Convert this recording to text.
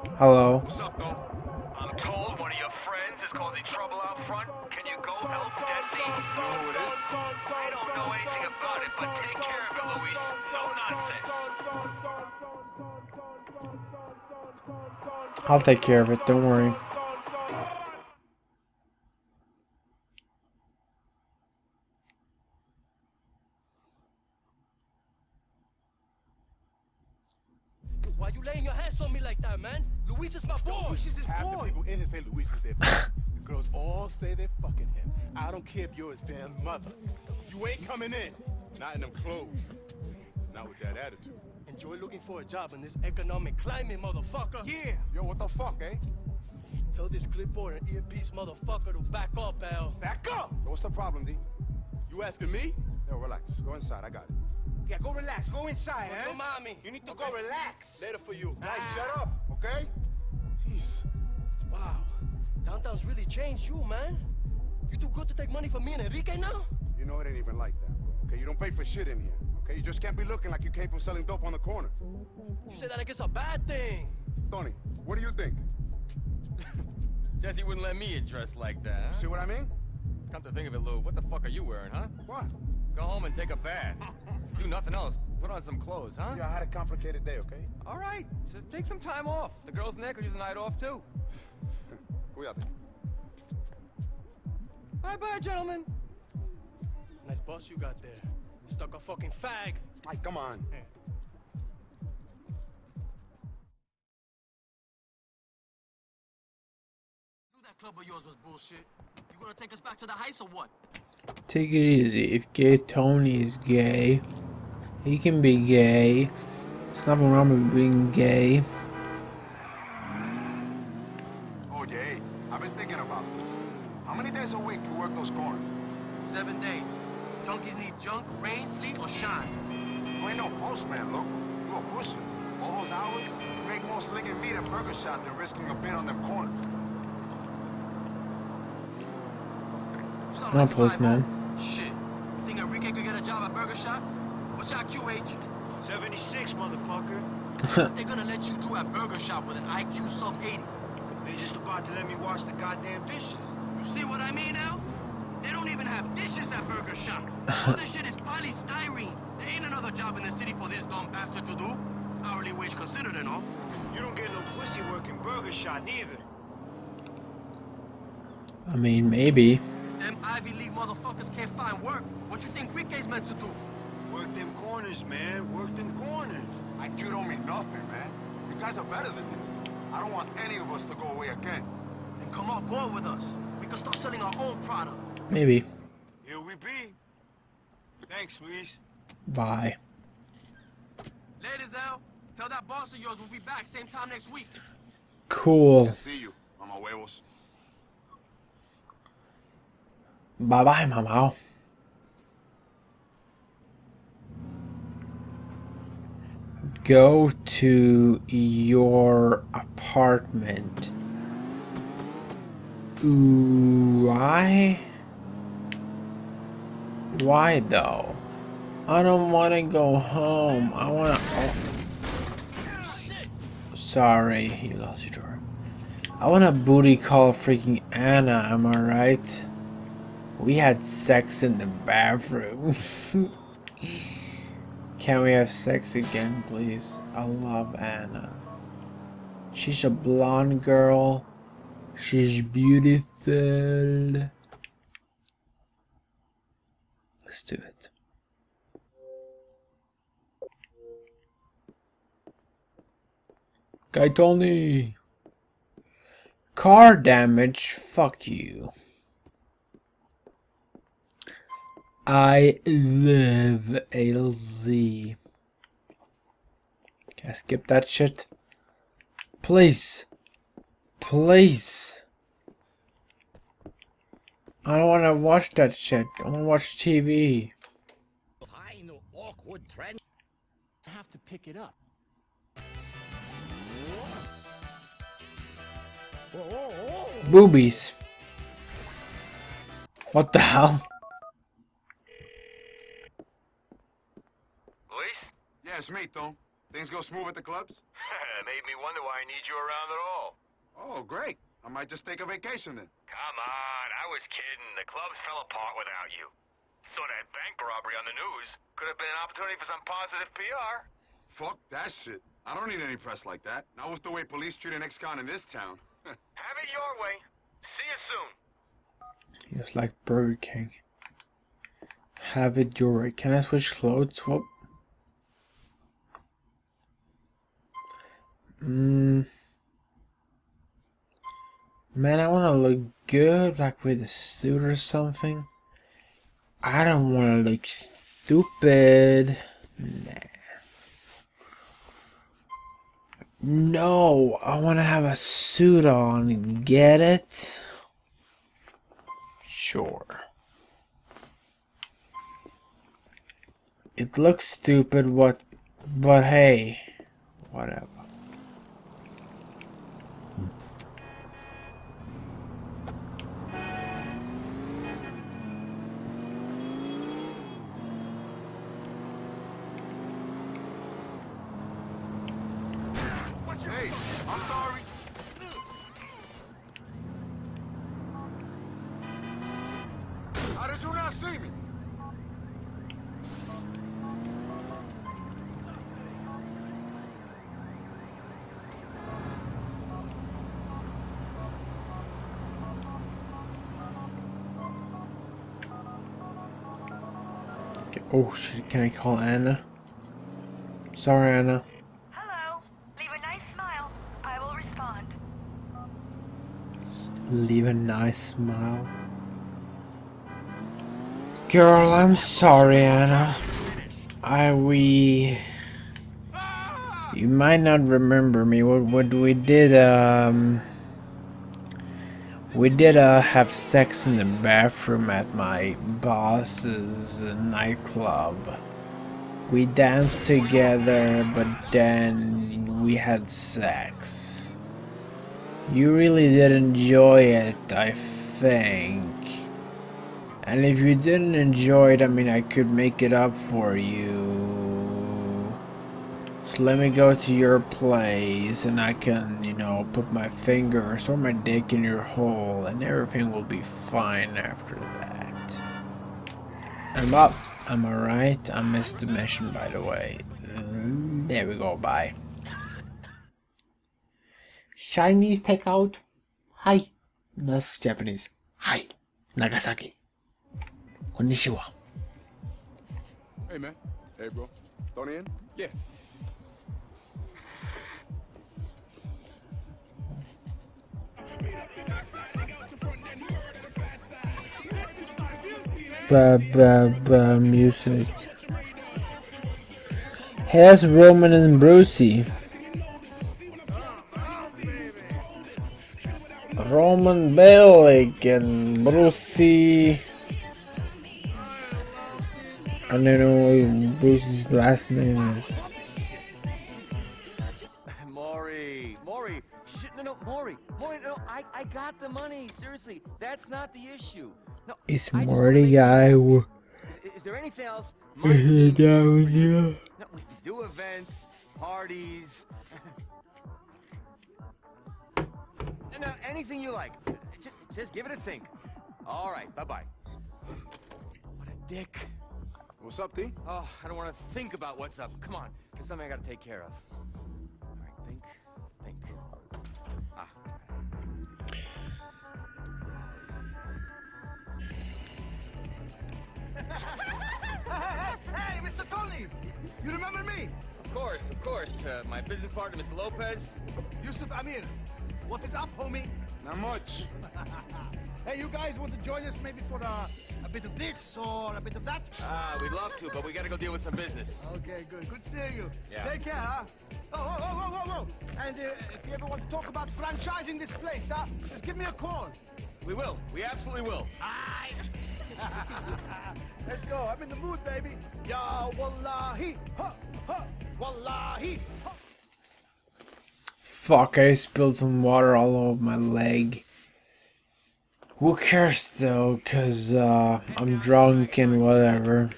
Hello. What's up, though? I'm told one of your friends is causing trouble out front. Can you go help Desi? You know who it is? I don't know anything about it, but take care of it, Luis. No nonsense. I'll take care of it. Don't worry. Why you laying your hands on me like that, man? Luis is my boy. Luis is his Half the people in here say Luis is their boy. the girls all say they're fucking him. I don't care if you're his damn mother. You ain't coming in. Not in them clothes. Not with that attitude. Enjoy looking for a job in this economic climate, motherfucker. Yeah. Yo, what the fuck, eh? Tell this clipboard and earpiece motherfucker to back up, Al. Back up! Yo, what's the problem, D? You asking me? Yo, relax. Go inside. I got it. Yeah, go relax. Go inside, Yo, huh? mommy. You need to go relax. Later for you. Ah. Guys, shut up, okay? Jeez. Wow. Downtown's really changed you, man. You too good to take money from me and Enrique now? You know it ain't even like that, bro. Okay, you don't pay for shit in here. Okay, you just can't be looking like you came from selling dope on the corner. You say that like it's a bad thing. Tony, what do you think? Desi wouldn't let me get dressed like that, huh? See what I mean? Come to think of it, Lou, what the fuck are you wearing, huh? What? Go home and take a bath. Do nothing else. Put on some clothes, huh? Yeah, I had a complicated day, okay? All right, so take some time off. The girls in there could use a night off, too. Cuídate. Bye-bye, gentlemen. Nice boss you got there. Stuck a fucking fag. Mike, come on. Knew that club of yours was bullshit. You gonna take us back to the heist or what? Take it easy. If gay Tony is gay, he can be gay. There's nothing wrong with being gay. Oh, yeah, I've been thinking about this. How many days a week you work those corners? Seven days. Junkies need junk, rain, sleet, or shine. You ain't no postman, look. You a pusher. All those hours, you make more slinging meat at Burger Shot than risking a bit on them corners. You sound Not like postman. 5-0. Shit. Think Enrique could get a job at Burger Shot? What's your QH? 76, motherfucker. what they gonna let you do at Burger Shot with an IQ sub 80? They're just about to let me wash the goddamn dishes. You see what I mean now? They don't even have dishes at Burger Shot. All this shit is polystyrene. There ain't another job in the city for this dumb bastard to do. Hourly wage considered and all. You don't get no pussy working burger Shot neither. I mean, maybe. If them Ivy League motherfuckers can't find work, what you think Enrique's meant to do? Work them corners, man. Work them corners. IQ don't mean nothing, man. You guys are better than this. I don't want any of us to go away again. And come on board with us. We can start selling our own product. Maybe. Here we be. Thanks, Luis. Bye. Ladies, Al, tell that boss of yours we'll be back same time next week. Cool. See you, mama huevos. Bye bye, Mama. Go to your apartment. Why? Why though? I don't want to go home. I want to. Oh. Sorry, you lost your door. I want to booty call freaking Anna. Am I right? We had sex in the bathroom. Can we have sex again, please? I love Anna. She's a blonde girl. She's beautiful. Let's do it. Guy Tony. Car damage. Fuck you. I love LZ. Can I skip that shit? Please. Please. I don't want to watch that shit. I want to watch TV. Find awkward trend. I have to pick it up. Boobies. What the hell? Luis? Yeah, it's me, Tom. Things go smooth at the clubs? Made me wonder why I need you around at all. Oh, great. I might just take a vacation then. Come on, I was kidding. The clubs fell apart without you. So that bank robbery on the news could have been an opportunity for some positive PR. Fuck that shit. I don't need any press like that. Not with the way police treat an ex-con in this town. Have it your way. See you soon. Just like Burger King. Have it your way. Can I switch clothes? Whoop. Mm. Man, I want to look good, like with a suit or something. I don't want to look stupid. Nah. No, I want to have a suit on. Get it? Sure. It looks stupid, what? But hey, whatever. Hey, I'm sorry. How did you not see me? Oh can I call Anna? Sorry, Anna. Hello. Leave a nice smile. I will respond. S- Leave a nice smile. Girl, I'm sorry, Anna. I we. You might not remember me. What what we did? Um. We did uh, have sex in the bathroom at my boss's nightclub. We danced together, but then we had sex. You really did enjoy it, I think. And if you didn't enjoy it, I mean, I could make it up for you. So let me go to your place and I can, you know, put my fingers or my dick in your hole and everything will be fine after that. I'm up. I'm I right? I missed the mission, by the way. Mm, There we go. Bye. Chinese takeout. Hi. That's Japanese. Hi. Nagasaki. Konnichiwa. Hey, man. Hey, bro. Tony in? Yeah. Ba ba ba music. Here's Roman and Brucie. Roman Bellic and Brucie. I don't know what Brucie's last name is. Maury, Maury, sh- no, no, Maury, Maury, no, I, I got the money. Seriously, that's not the issue. No, It's I just wanna Morty make- guy. who- Is, is there anything else? My team down do? here. No, we do events, parties. no, anything you like. Just, just give it a think. All right, bye bye. What a dick. What's up, D? Oh, I don't want to think about what's up. Come on, there's something I gotta take care of. All right, think, think. Ah. Hey, Mr. Tony! You remember me? Of course, of course. Uh, my business partner, Mr. Lopez. Yusuf Amir. What is up, homie? Not much. Hey, you guys want to join us maybe for a, a bit of this or a bit of that? Ah, we'd love to, but we gotta go deal with some business. Okay, good. Good seeing you. Yeah. Take care, huh? Oh, oh, oh, whoa, whoa, whoa. And uh, if you ever want to talk about franchising this place, huh? Just give me a call. We will. We absolutely will. Aye. Let's go. I'm in the mood, baby. Ya wallahi. Ha, ha. Wallahi. Ha. Fuck, I spilled some water all over my leg. Who cares though, cause uh, I'm drunk and whatever.